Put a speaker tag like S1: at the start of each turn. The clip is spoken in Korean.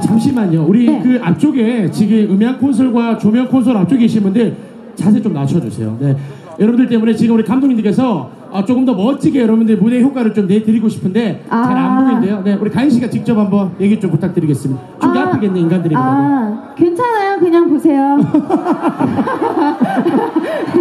S1: 잠시만요. 우리
S2: 네.
S1: 그 앞쪽에 지금 음향 콘솔과 조명 콘솔 앞쪽에 계신 분들 자세 좀 낮춰주세요. 네. 여러분들 때문에 지금 우리 감독님들께서 어, 조금 더 멋지게 여러분들 무대 효과를 좀 내드리고 싶은데 아. 잘안 보이는데요. 네, 우리 가인 씨가 직접 한번 얘기 좀 부탁드리겠습니다. 좀
S2: 아,
S1: 아프겠네 인간들이.
S2: 아, 괜찮아요. 그냥 보세요.